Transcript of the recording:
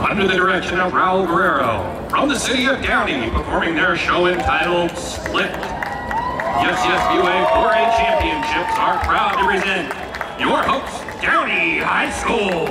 under the direction of Raul Guerrero from the city of Downey, performing their show entitled Split. Yes, yes, UA 4A Championships are proud to present your hosts, Downey High School.